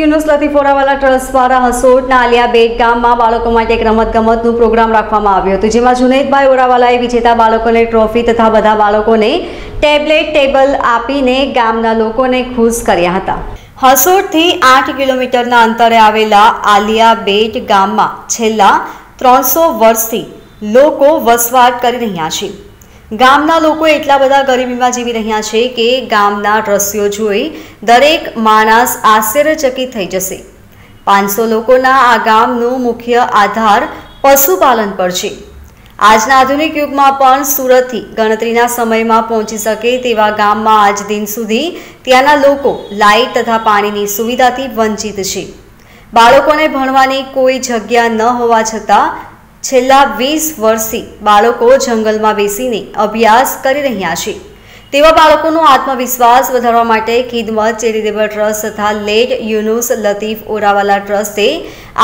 Yunus લતીફોરાવાલા trust દ્વારા હસોટના આલિયાબેટ ગામમાં બાળકો માટે એક રમતગમતનું પ્રોગ્રામ રાખવામાં આવ્યો હતો, જેમાં જુનેદભાઈ ઓરાવાલાએ વિજેતા બાળકોને ટ્રોફી તથા બધા બાળકોને ટેબ્લેટ, ટેબલ આપીને ગામના લોકોને ખુશ કર્યા હતા. હસોટથી આઠ કિલોમીટરના અંતરે આવેલા આલિયા બેટ ગામમાં છેલ્લા ત્રણસો વર્ષથી લોકો વસવાટ કરી રહ્યા છે. ગામના લોકો એટલા બધા ગરીબીમાં જીવી રહ્યા છે કે ગામના દ્રશ્યો જોઈ દરેક માણસ આશ્ચર્યચકિત થઈ જશે. પાંચસો લોકોના આ ગામનો મુખ્ય આધાર પશુપાલન પર છે. આજના આધુનિક યુગમાં પણ સુરતથી ગણતરીના સમયમાં પહોંચી શકે તેવા ગામમાં આજ દિન સુધી ત્યાંના લોકો લાઇટ તથા પાણીની સુવિધાથી વંચિત છે. બાળકોને ભણવાની કોઈ જગ્યા ન હોવા છતાં છેલ્લા વીસ વર્ષથી બાળકો જંગલમાં બેસીને અભ્યાસ કરી રહ્યા છે. તેવા બાળકોનો આત્મવિશ્વાસ વધારવા માટે ખિદમત ચેરિટેબલ ટ્રસ્ટ તથા લેટ યુનુસ લતીફ ઓરાવાલા ટ્રસ્ટે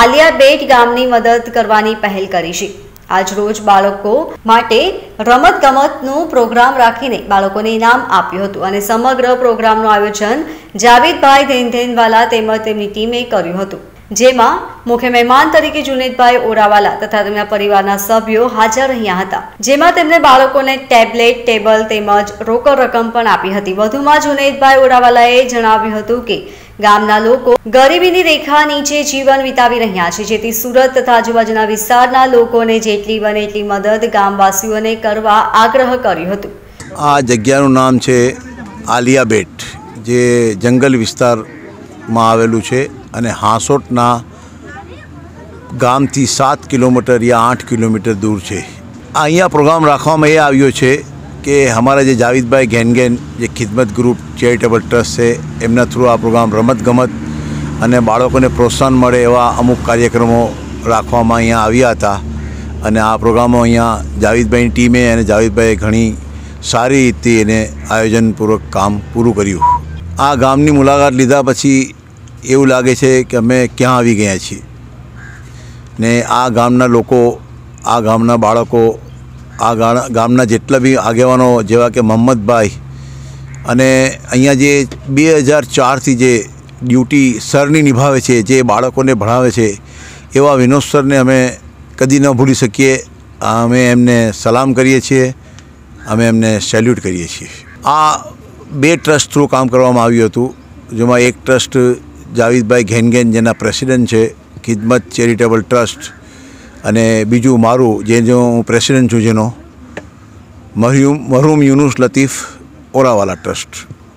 આલિયા બેટ ગામની મદદ કરવાની પહેલ કરી છે. આજરોજ બાળકો માટે રમતગમતનું પ્રોગ્રામ રાખીને બાળકોને ઇનામ આપ્યું હતું અને સમગ્ર પ્રોગ્રામનું આયોજન જાવેદભાઈ ધેનધેનવાલા તેમજ તેમની ટીમે કર્યું હતું. જેમાં મુખ્ય મહેમાન તરીકે જુનેદભાઈ ઓરાવાલા તથા તેમના પરિવારના સભ્યો હાજર રહ્યા હતા. જેમાં તેમણે બાળકોને ટેબ્લેટ, ટેબલ તેમજ રોકડ રકમ પણ આપી હતી. વધુમાં જુનેદભાઈ ઓરાવાલાએ જણાવ્યું હતું કે ગામના લોકો ગરીબીની રેખા નીચે જીવન વિતાવી રહ્યા છે, જેથી સુરત તથા આજુબાજુના વિસ્તારના લોકોને જેટલી બને એટલી મદદ ગામવાસીઓને કરવા આગ્રહ કર્યો હતો. આ જગ્યાનું નામ છે આલિયા બેટ જે જંગલ વિસ્તારમાં આવેલું છે અને હાંસોટના ગામથી સાત કિલોમીટર યા આઠ કિલોમીટર દૂર છે. અહીંયા પ્રોગ્રામ રાખવામાં એ આવ્યો છે કે અમારા જે જાવિદભાઈ ઘેનઘેન, જે ખિદમત ગ્રુપ, ચેરિટેબલ ટ્રસ્ટ છે, એમના થ્રુ આ પ્રોગ્રામ રમતગમત અને બાળકોને પ્રોત્સાહન મળે એવા અમુક કાર્યક્રમો રાખવામાં અહીંયા આવ્યા હતા. અને આ પ્રોગ્રામો અહીંયા જાવિદભાઈની ટીમે અને જાવિદભાઈએ ઘણી સારી રીતે એને આયોજનપૂર્વક કામ પૂરું કર્યું. આ ગામની મુલાકાત લીધા પછી એવું લાગે છે કે અમે ક્યાં આવી ગયા છીએ. ને આ ગામના લોકો, આ ગામના બાળકો, આ ગામના જેટલા બી આગેવાનો જેવા કે મોહમ્મદભાઈ અને અહીંયા જે બે હજાર ચારથી જે ડ્યુટી સરની નિભાવે છે, જે બાળકોને ભણાવે છે, એવા વિનોદ સરને અમે કદી ન ભૂલી શકીએ. અમે એમને સલામ કરીએ છીએ. અમે એમને સેલ્યુટ કરીએ છીએ. આ બે ટ્રસ્ટ થ્રુ કામ કરવામાં આવ્યું હતું. જેમાં એક ટ્રસ્ટ જાવેદભાઈ ઘેનઘેન જેના પ્રેસિડેન્ટ છે, ખિદમત ચેરિટેબલ ટ્રસ્ટ, અને બીજું મારું, જે જો હું પ્રેસિડેન્ટ છું જેનો, મહ્યુમ, મહરૂમ યુનુસ લતીફ ઓરાવાલા ટ્રસ્ટ.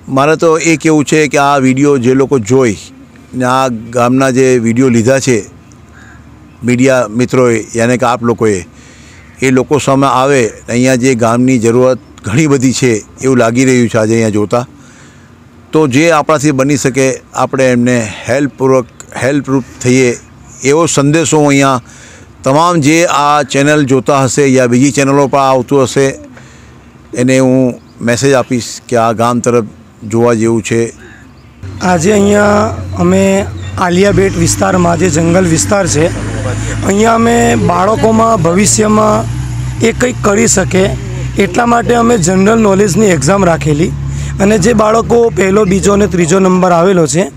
મારે તો એ કહેવું છે કે આ વીડિયો જે લોકો જોઈ, ને આ ગામના જે વીડિયો લીધા છે, મીડિયા મિત્રોએ, યાને કે આપ લોકોએ, એ લોકો સામે આવે, અહીંયા જે ગામની જરૂરત ઘણી બધી છે, એવું લાગી રહ્યું છે આજે અહીંયા જોતા. તો જે આપણાથી બની શકે, આપણે એમને હેલ્પપૂર્વક હેલ્પરૂપ થઈએ એવો સંદેશો અહીંયા તમામ જે આ ચેનલ જોતા હશે યા બીજી ચેનલો પર આવતું હશે, એને હું મેસેજ આપીશ કે આ ગામ તરફ જોવા જેવું છે. આજે અહીંયા અમે આલિયા બેટ વિસ્તારમાં, જે જંગલ વિસ્તાર છે, અહીંયા અમે બાળકોમાં ભવિષ્યમાં એ કંઈક કરી શકે, એટલા માટે અમે જનરલ નોલેજની એક્ઝામ રાખેલી. અને જે બાળકો પહેલો, બીજો અને ત્રીજો નંબર આવેલો છે,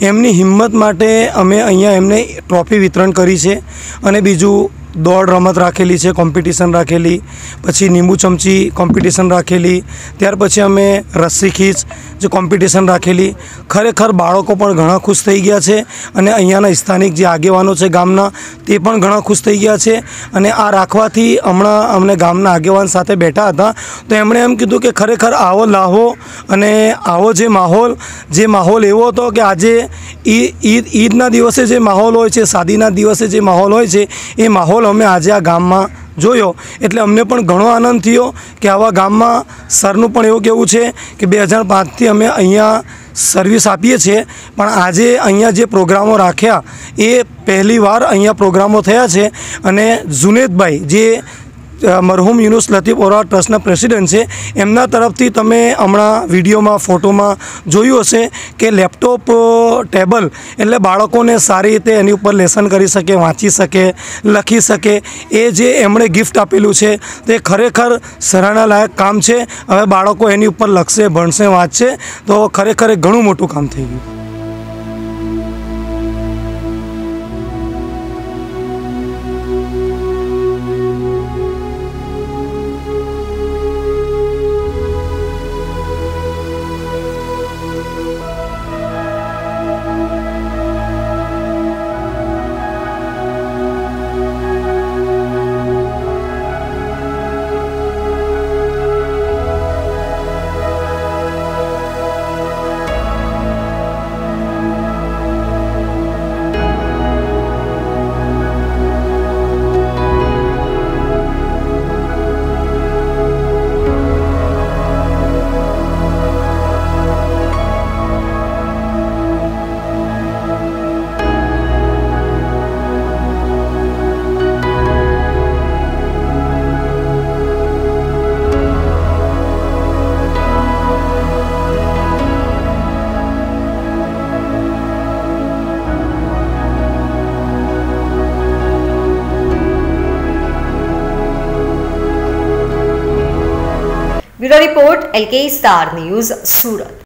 એમની હિંમત માટે અમે અહીંયા એમને ટ્રોફી વિતરણ કરી છે અને બીજું દોડ રમત રાખેલી છે કોમ્પિટિશન રાખેલી, પછી લીંબુ ચમચી કોમ્પિટિશન રાખેલી, ત્યાર પછી અમે રસ્સી ખીચ જે કોમ્પિટિશન રાખેલી. ખરેખર બાળકો પણ ઘણા ખુશ થઈ ગયા છે અને અહીંયાના સ્થાનિક જે આગેવાનો છે ગામના, તે પણ ઘણા ખુશ થઈ ગયા છે. અને આ રાખવાથી હમણાં અમને ગામના આગેવાન સાથે બેઠા હતા, તો એમણે એમ કીધું કે ખરેખર આવો લાહો અને આવો જે માહોલ જે માહોલ એવો હતો કે આજે ઈદ ઈદના દિવસે જે માહોલ હોય છે શાદીના દિવસે જે માહોલ હોય છે, એ માહોલ અમે આજે આ ગામમાં જોયો. એટલે અમને પણ ઘણો આનંદ થયો કે આવા ગામમાં સરનું પણ એવું કહેવું છે કે બે હજાર પાંચથી અમે અહીંયા સર્વિસ આપીએ છીએ. પણ આજે અહીંયા જે પ્રોગ્રામો રાખ્યા, એ પહેલીવાર અહીંયા પ્રોગ્રામો થયા છે. અને જુનેદભાઈ જે મરહુમ યુનુસ લતીફ ઓરા ટ્રસ્ટના પ્રેસિડેન્ટ છે. એમના તરફથી તમે હમણાં વિડીયોમાં, ફોટોમાં જોયું હશે કે લેપટોપ ટેબલ એટલે બાળકોને સારી રીતે એની ઉપર લેસન કરી શકે, વાંચી શકે, લખી શકે, એ જે એમણે ગિફ્ટ આપેલું છે તે ખરેખર સરાહનાલાયક કામ છે. હવે બાળકો એની ઉપર લખશે, ભણશે, વાંચશે તો ખરેખર ઘણું મોટું કામ થઈ ગયું. Bureau report LK star news Surat